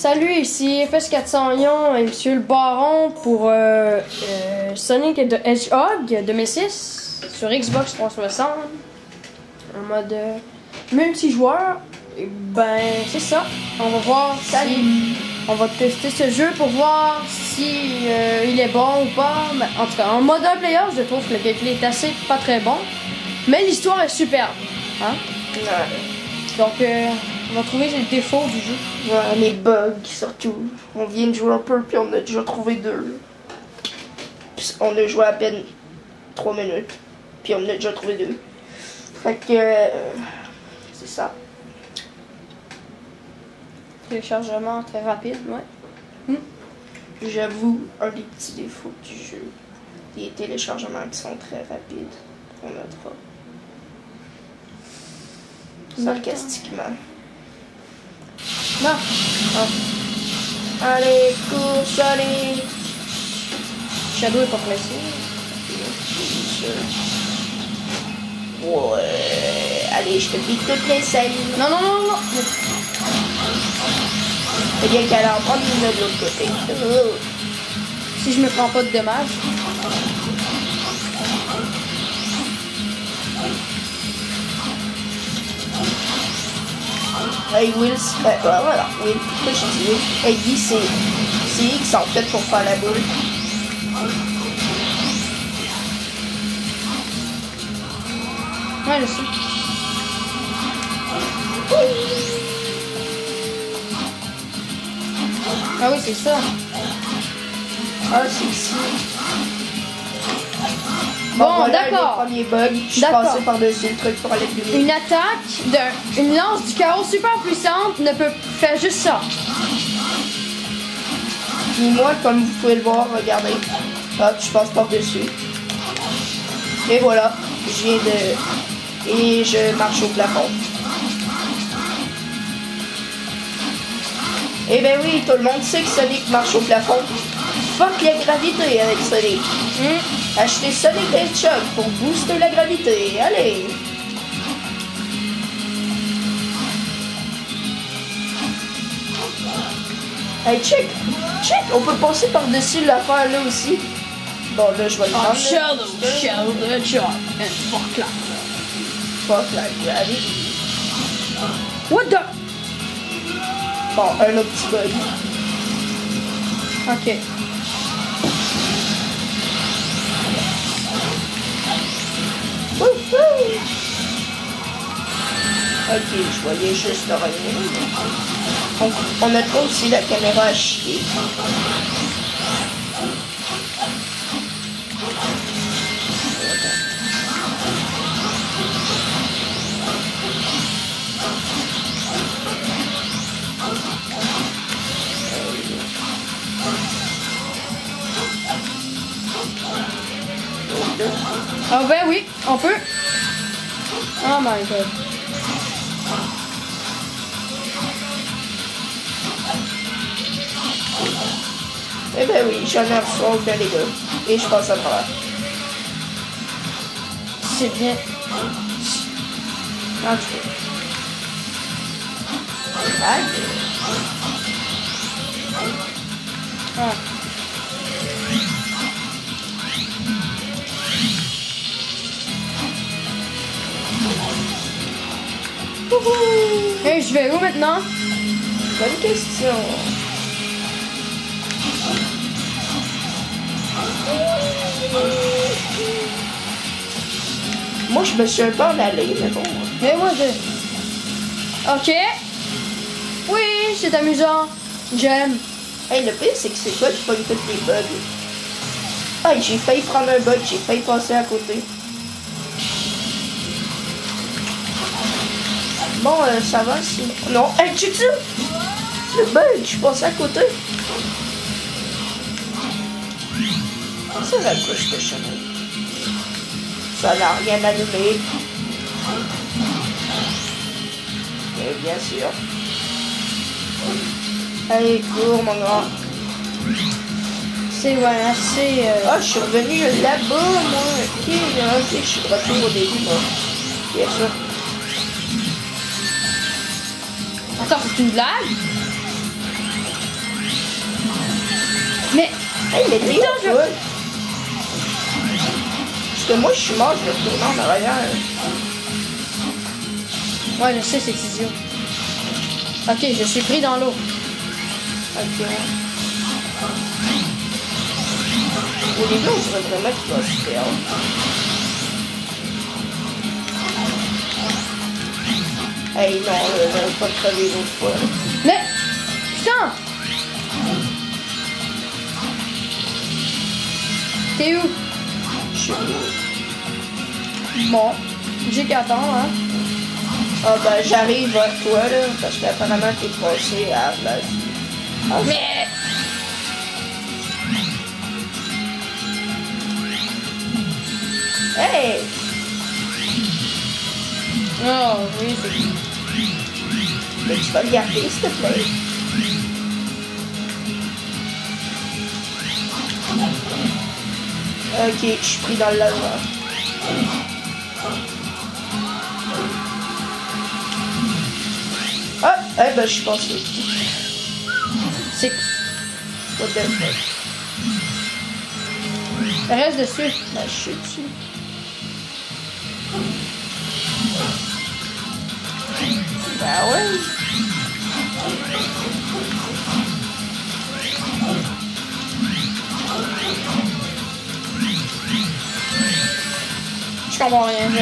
Salut, ici FS400 et Monsieur le Baron pour euh, euh, Sonic the Hedgehog 2006 sur Xbox 360 en mode euh, multijoueur. Et ben, c'est ça. On va voir si on va tester ce jeu pour voir si euh, il est bon ou pas. Mais en tout cas, en mode player, je trouve que le gameplay est assez pas très bon, mais l'histoire est superbe. Hein? Donc, euh, on va trouver les défauts du jeu. Voilà, les bugs surtout. On vient de jouer un peu, puis on a déjà trouvé deux. Puis on a joué à peine 3 minutes, puis on a déjà trouvé deux. Fait que. euh, c'est ça. Téléchargement très rapide, ouais. J'avoue, un des petits défauts du jeu. Les téléchargements qui sont très rapides. On notera. Sarcastiquement. Non. Allez, course, allez! Shadow est pas pressé. Ouais. Allez, je te pique toutes les scènes. Non, non, non, non. C'est bien qu'elle en prendre une de l'autre côté. Oh. Si je me prends pas de dommages. Hey Will, ben, ouais, voilà, Will, pourquoi je dis Will? Hey Guy, c'est c'est X en fait pour faire la boule. Ouais, je sais. Ah oui, c'est ça. Ah, c'est ici. Bon, d'accord. Je passé par-dessus le truc pour aller plus vite. Une attaque, de, une lance du chaos super puissante ne peut faire juste ça. Puis moi, comme vous pouvez le voir, regardez. Hop, je passe par-dessus. Et voilà, je viens de... Et je marche au plafond. Eh ben oui, tout le monde sait que Sonic marche au plafond. Fuck la gravité avec Sonic. Hmm. Achetez Sonic Hedgehog pour booster la gravité. Allez! Hey, check! Check! On peut passer par-dessus l'affaire là aussi. Bon, là, je vais le prendre. là. Shadow, Shadow the and fuck là. Fuck la gravity. What the? Bon, un autre petit bug. Ok. Ok, je voyais juste rien. On, on mettra aussi la caméra à chier. Ah ben oui, on peut. Oh my god. Eh ben oui, j'en ai bien les gars. Et je passe à travers. C'est bien. En tout cas. Aïe. Ah. Et je vais où maintenant? Bonne question. Moi, je me suis un peu en mais bon. Mais moi je. Ok. Oui, c'est amusant. J'aime. Hey, le pire, c'est que c'est toi qui pogne tous les bugs. Hey, j'ai failli prendre un bug, j'ai failli passer à côté. Bon, euh, ça va si... Non, hey, tu ça? Le bug, je suis passé à côté. Ça va quoi, je te chemin. Ça n'a rien allumé. Et bien sûr. Allez, cours, mon grand. C'est ouais, assez. euh, Ah, je suis revenu là-bas, moi. Ok, ok, je suis de retour au début, moi. Bien sûr. Attends, c'est une blague? Mais, Hey, mais t'es Putain, que moi, je suis mort, je vais retourner en arrière. ouais, je sais, c'est idiot. Ok, je suis pris dans l'eau. Ok. Au début, on dirait vraiment qu'il va se perdre. Hey, non, j'avais pas crevé l'autre fois. Mais, putain! T'es où? Bon, j'ai qu'à attendre, hein. Ah ben, j'arrive à toi, là, parce qu'apparemment, t'es passé à la place. Ah, Mais, Hey! oh, oui, c'est Mais tu vas regarder, s'il te plaît. Ok, je suis pris dans le lava. Ah! Eh ben, je suis passé. C'est. What the fuck? Reste dessus. Ben, je suis dessus. Je comprends rien. Je...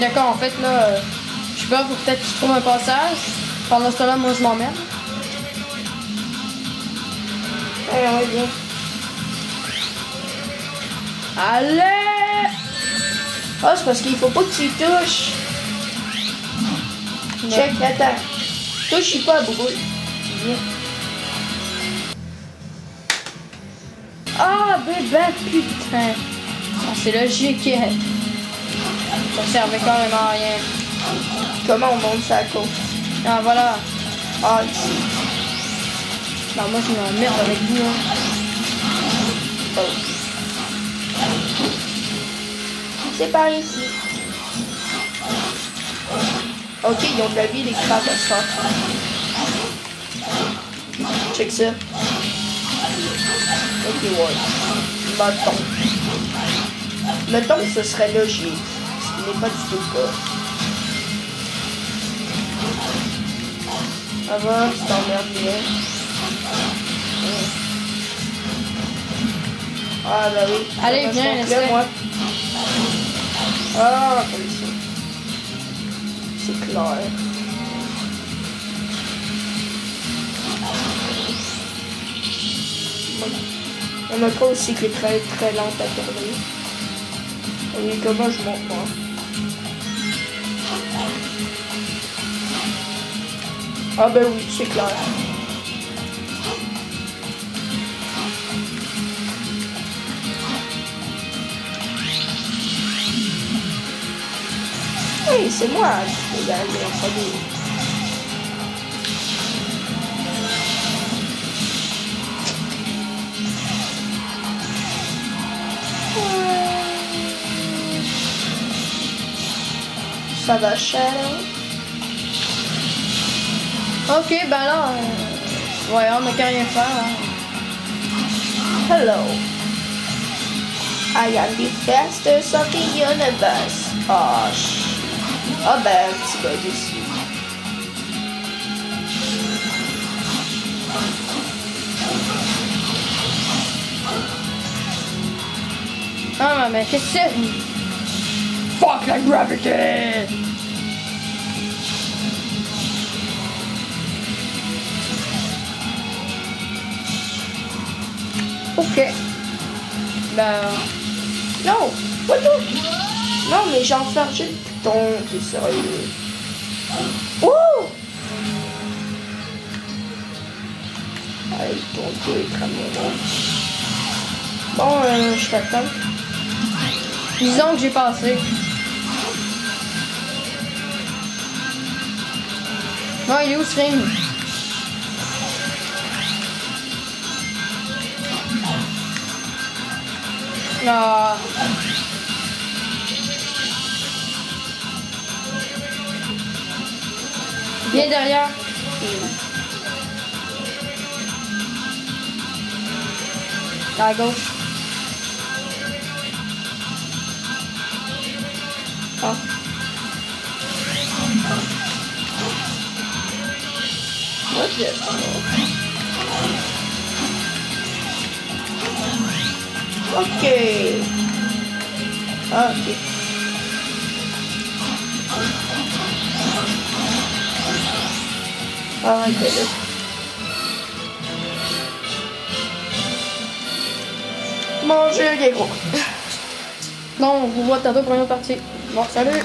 D'accord, en fait, là, euh, je sais pas, faut peut-être que tu trouves un passage. Pendant ce temps-là, moi, je m'emmerde. Bien. Allez! Ah, c'est parce qu'il faut pas que tu touches. Check, attends. Touche pas brûle. Ah, bébé, putain! Ah, c'est logique. Ça servait carrément à rien. Comment on monte sa côte? Ah, voilà. Ah. Non, moi, je m'emmerde avec vous. Hein. Oh. C'est par ici. Ok, ils ont de la vie, les crabes, temps. Check ça. Ok, ouais. Mettons. Mettons que ce serait logique. Ce n'est pas du tout le cas. Ça va, tu t'emmerdes bien. Ah bah oui. Allez, viens, là, moi. Ah, comme ça. C'est clair. On n'a pas aussi que très très lente à tourner. Et comment je monte moi Ah ben oui, c'est clair. Hey, c'est moi qui y aller en premier. Va, Shadow? Ok, ben là, euh, ouais, on n'a qu'à rien faire. hein. Hello. I am the fastest of the universe. Oh, sh... Ah ben, petit bug ici. Ah, mais qu'est-ce que c'est? Fuck la gravity! Ok. Ben, Non, what the... Non, mais j'ai enfargé le piton, t'es sérieux. Ouh! Allez, ton Dieu, est amoureux. Bon, euh, je t'attends. disons que j'ai passé. Ouais, il est où ce ring? Ah. Bien derrière. À gauche. Ok. Ah, ok. Arrête là. Manger un gros. Non, on vous voit tantôt pour une autre partie. Bon, salut!